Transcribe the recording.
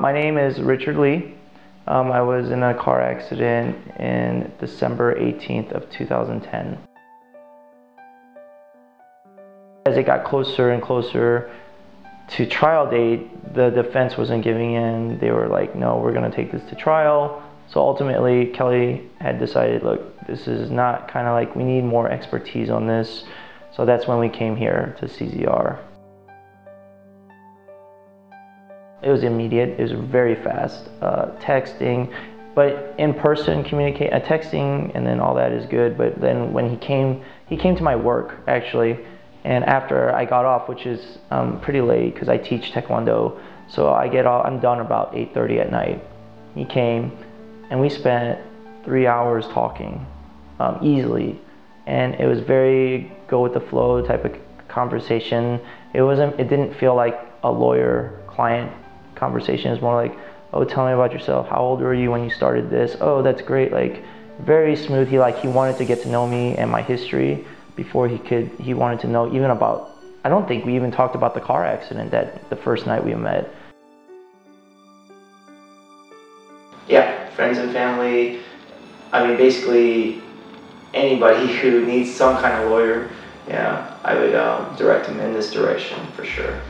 My name is Richard Lee. Um, I was in a car accident in December 18th of 2010. As it got closer and closer to trial date, the defense wasn't giving in. They were like, no, we're going to take this to trial. So ultimately, Kelly had decided, look, this is not kind of like, we need more expertise on this. So that's when we came here to CZR. It was immediate, it was very fast, uh, texting, but in person communicate, uh, texting and then all that is good. But then when he came, he came to my work actually. And after I got off, which is um, pretty late because I teach Taekwondo, so I get off, I'm done about 8.30 at night. He came and we spent three hours talking um, easily. And it was very go with the flow type of conversation. It wasn't, it didn't feel like a lawyer client conversation. is more like, oh, tell me about yourself. How old were you when you started this? Oh, that's great. Like very smooth. He like, he wanted to get to know me and my history before he could, he wanted to know even about, I don't think we even talked about the car accident that the first night we met. Yeah, friends and family. I mean, basically anybody who needs some kind of lawyer, yeah, I would um, direct them in this direction for sure.